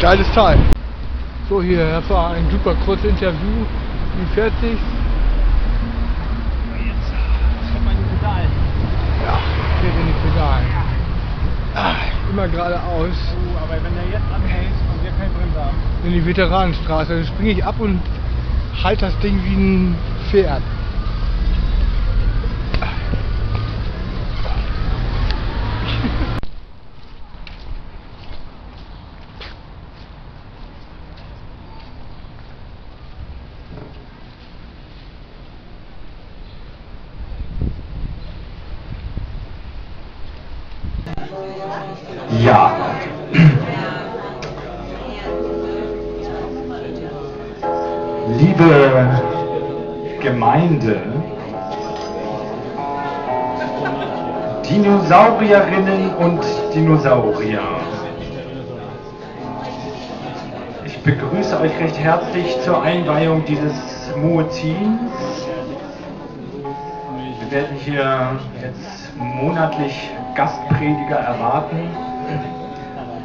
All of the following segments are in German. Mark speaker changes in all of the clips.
Speaker 1: Geiles Teil. So, hier, das war ein super kurzes Interview. Wie fährt?
Speaker 2: Jetzt kommt man in die Pedal.
Speaker 1: Ja, fährt in die Pedalen. Ah, immer geradeaus.
Speaker 2: Oh, aber wenn er jetzt anhält und wir kein Bremse haben.
Speaker 1: In die Veteranenstraße. Dann springe ich ab und halte das Ding wie ein Pferd.
Speaker 3: Liebe Gemeinde, Dinosaurierinnen und Dinosaurier, ich begrüße euch recht herzlich zur Einweihung dieses Muezzins. Wir werden hier jetzt monatlich Gastprediger erwarten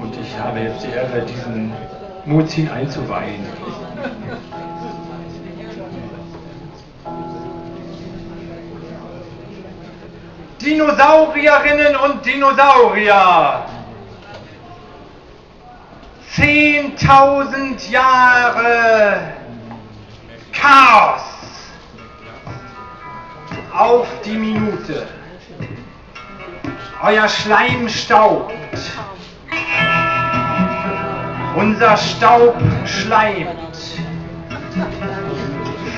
Speaker 3: und ich habe jetzt die Ehre, diesen Muezzin einzuweihen. Dinosaurierinnen und Dinosaurier! 10.000 Jahre Chaos auf die Minute. Euer Schleim staubt. Unser Staub schleimt.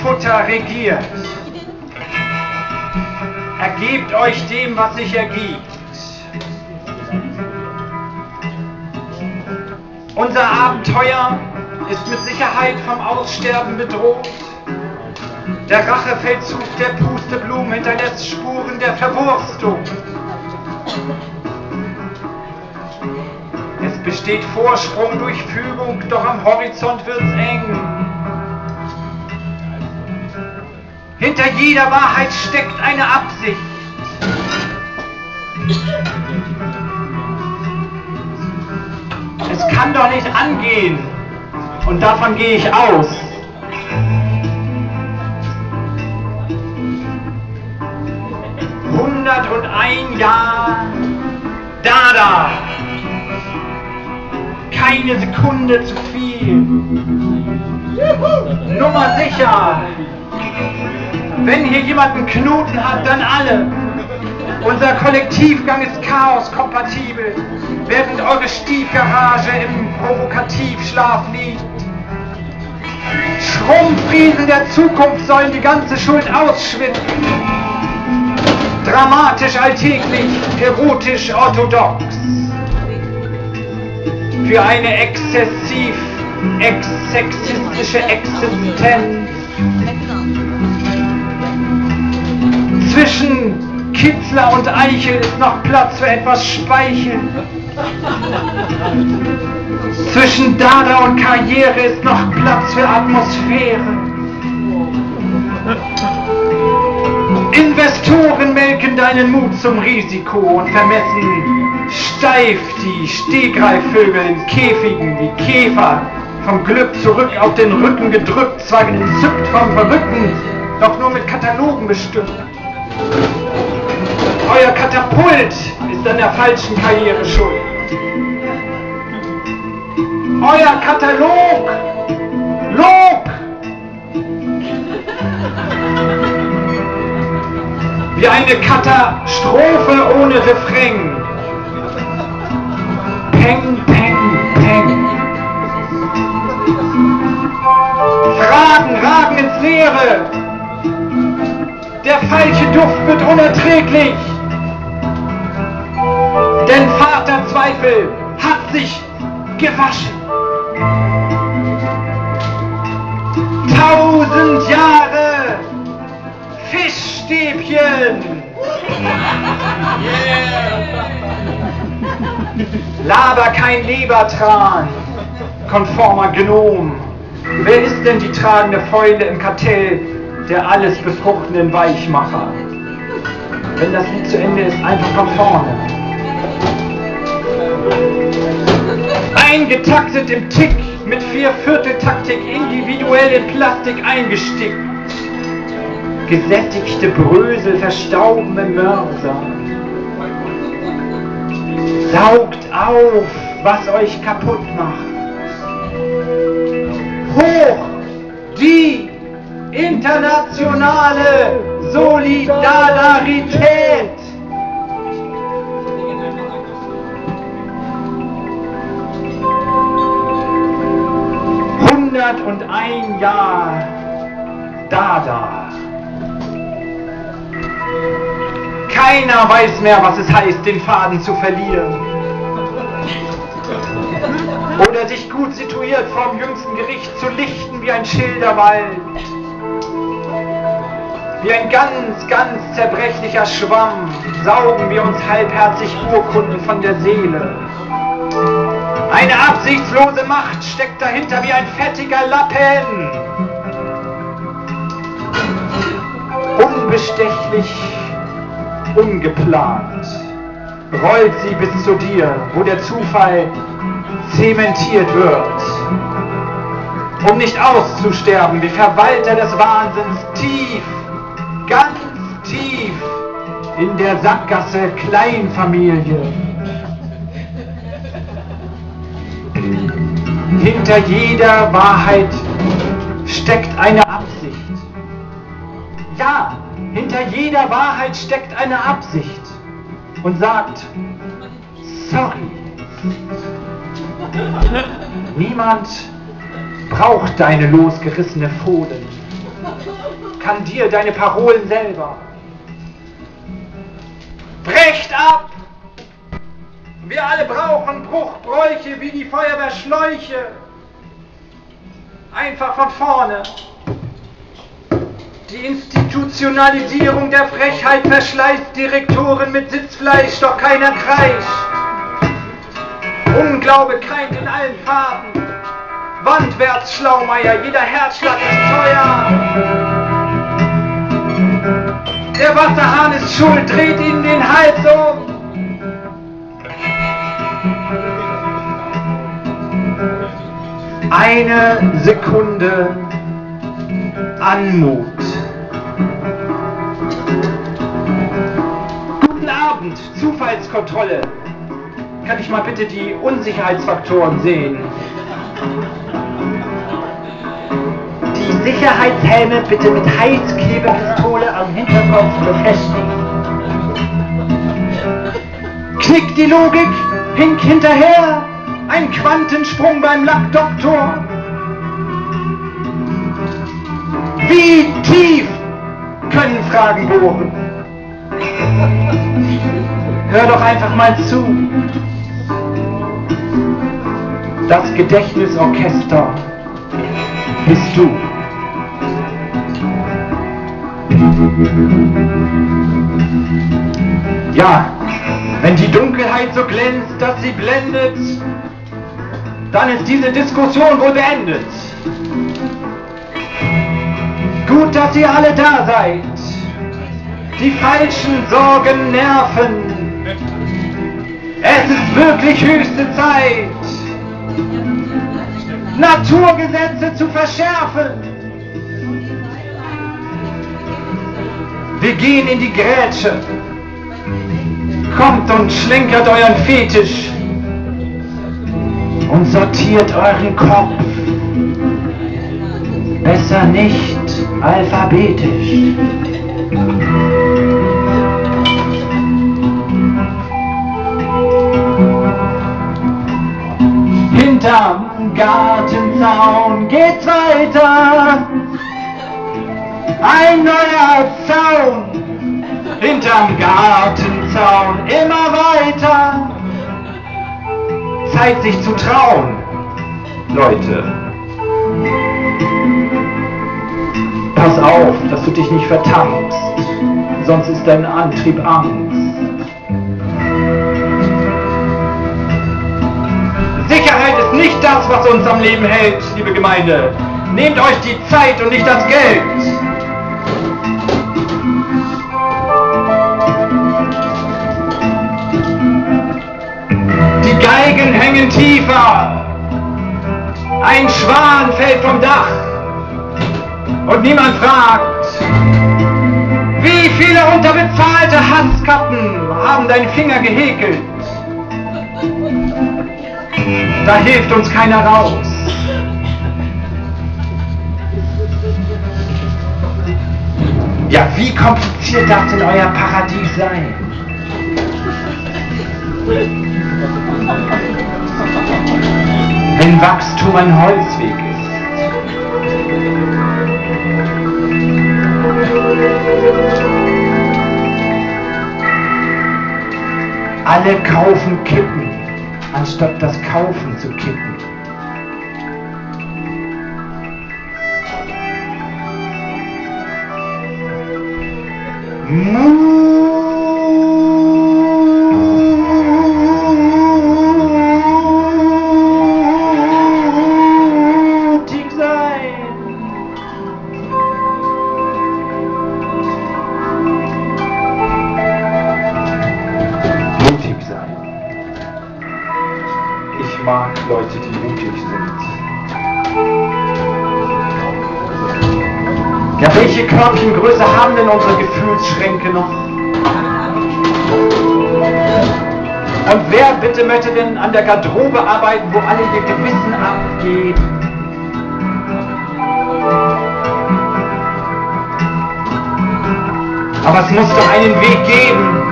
Speaker 3: Futter regiert. Ergebt euch dem, was sich ergibt. Unser Abenteuer ist mit Sicherheit vom Aussterben bedroht. Der Rachefeldzug der Pusteblumen hinterlässt Spuren der Verwurstung. Es besteht Vorsprung durch Fügung, doch am Horizont wird's eng. Hinter jeder Wahrheit steckt eine Absicht. Es kann doch nicht angehen. Und davon gehe ich aus. Hundertundein Jahr Dada. Keine Sekunde zu viel. Nummer sicher. Wenn hier jemand einen Knoten hat, dann alle. Unser Kollektivgang ist chaoskompatibel, während eure Stiefgarage im Provokativschlaf liegt. Schrumpfriesen der Zukunft sollen die ganze Schuld ausschwitzen. Dramatisch alltäglich, erotisch orthodox. Für eine exzessiv exsexistische Existenz zwischen Kitzler und Eichel ist noch Platz für etwas Speichel. Zwischen Dada und Karriere ist noch Platz für Atmosphäre. Investoren melken deinen Mut zum Risiko und vermessen steif die Stegreifvögel in Käfigen wie Käfer vom Glück zurück auf den Rücken gedrückt, zwar entzückt vom Verrückten, doch nur mit Katalogen bestückt. Euer Katapult ist an der falschen Karriere schuld. Euer Katalog log. Wie eine Katastrophe ohne Refrain. Peng, peng, peng. Fragen ragen ins Leere. Der falsche Duft wird unerträglich. Denn Vater Zweifel hat sich gewaschen. Tausend Jahre Fischstäbchen. Laber kein Lebertran, konformer Gnom. Wer ist denn die tragende Fäule im Kartell der alles befruchtenden Weichmacher? Wenn das Lied zu Ende ist, einfach von vorne. Eingetaktet im Tick, mit Viervierteltaktik, individuell in Plastik eingestickt. Gesättigte Brösel, verstaubene Mörser. Saugt auf, was euch kaputt macht. Hoch die internationale Solidarität. Hundertundein Jahr Dada. Keiner weiß mehr, was es heißt, den Faden zu verlieren. Oder sich gut situiert vom jüngsten Gericht zu lichten wie ein Schilderwald. Wie ein ganz, ganz zerbrechlicher Schwamm saugen wir uns halbherzig Urkunden von der Seele. Eine absichtslose Macht steckt dahinter wie ein fettiger Lappen. Unbestechlich, ungeplant rollt sie bis zu dir, wo der Zufall zementiert wird. Um nicht auszusterben wie Verwalter des Wahnsinns tief, ganz tief in der Sackgasse Kleinfamilie. Hinter jeder Wahrheit steckt eine Absicht. Ja, hinter jeder Wahrheit steckt eine Absicht und sagt, sorry. Niemand braucht deine losgerissene Fohlen, kann dir deine Parolen selber. Brecht ab! Wir alle brauchen Bruchbräuche wie die Feuerwehrschläuche. Einfach von vorne. Die Institutionalisierung der Frechheit verschleißt Direktoren mit Sitzfleisch, doch keiner kreischt. Unglaube keint in allen Farben. Wandwärts, Schlaumeier, jeder Herzschlag ist teuer. Der Wasserhahn ist schuld, dreht ihnen den Hals um. Eine Sekunde Anmut. Guten Abend, Zufallskontrolle. Kann ich mal bitte die Unsicherheitsfaktoren sehen? Sicherheitshelme bitte mit Heißklebepistole am Hinterkopf befestigen. Knickt die Logik, hink hinterher, ein Quantensprung beim Lackdoktor. Wie tief können Fragen bohren? Hör doch einfach mal zu. Das Gedächtnisorchester bist du. Ja, wenn die Dunkelheit so glänzt, dass sie blendet, dann ist diese Diskussion wohl beendet. Gut, dass ihr alle da seid. Die falschen Sorgen nerven. Es ist wirklich höchste Zeit, Naturgesetze zu verschärfen. Wir gehen in die Grätsche. Kommt und schlenkert euren Fetisch und sortiert euren Kopf. Besser nicht alphabetisch. Hinterm Gartenzaun geht's weiter. Ein neuer Zaun. Hinterm Gartenzaun immer weiter. Zeit sich zu trauen, Leute. Pass auf, dass du dich nicht vertankst, sonst ist dein Antrieb Angst. Sicherheit ist nicht das, was uns am Leben hält, liebe Gemeinde. Nehmt euch die Zeit und nicht das Geld. Geigen hängen tiefer. Ein Schwan fällt vom Dach. Und niemand fragt, wie viele unterbezahlte Hasskappen haben deine Finger gehäkelt? Da hilft uns keiner raus. Ja, wie kompliziert darf denn euer Paradies sein? Wenn Wachstum ein Holzweg ist. Alle kaufen Kippen, anstatt das Kaufen zu kippen. Mutig welche Körbchengröße haben denn unsere Gefühlsschränke noch? Und wer bitte möchte denn an der Garderobe arbeiten, wo alle ihr Gewissen abgeben? Aber es muss doch einen Weg geben.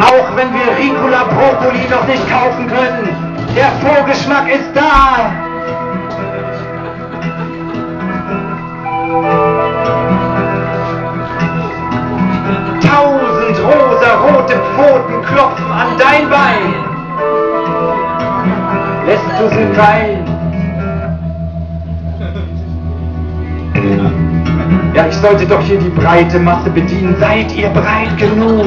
Speaker 3: Auch wenn wir Ricola Brokkoli noch nicht kaufen können. Der Vorgeschmack ist da. An dein Bein. Lässt du sie fallen? Ja, ich sollte doch hier die breite Masse bedienen. Seid ihr breit genug?